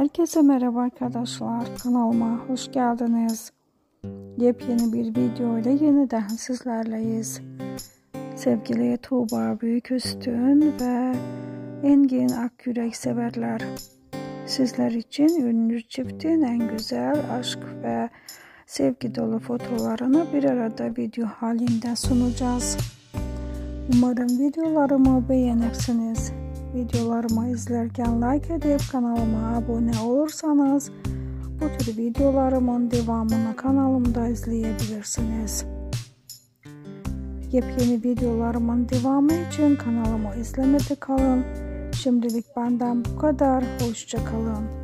Herkese merhaba arkadaşlar. Kanalıma hoş geldiniz. Yepyeni bir video ile yeniden sizlerleyiz. Sevgili Tuğba Büyüküstün ve Engin Akyürek severler. Sizler için ünlü çiftin en güzel aşk ve sevgi dolu fotolarını bir arada video halinde sunacağız. Umarım videolarımı beğenirsiniz. Videolarımı izlerken like edip kanalıma abone olursanız bu tür videolarımın devamını kanalımda izleyebilirsiniz. Yepyeni videolarımın devamı için kanalımı izlemede kalın. Şimdilik benden bu kadar. Hoşçakalın.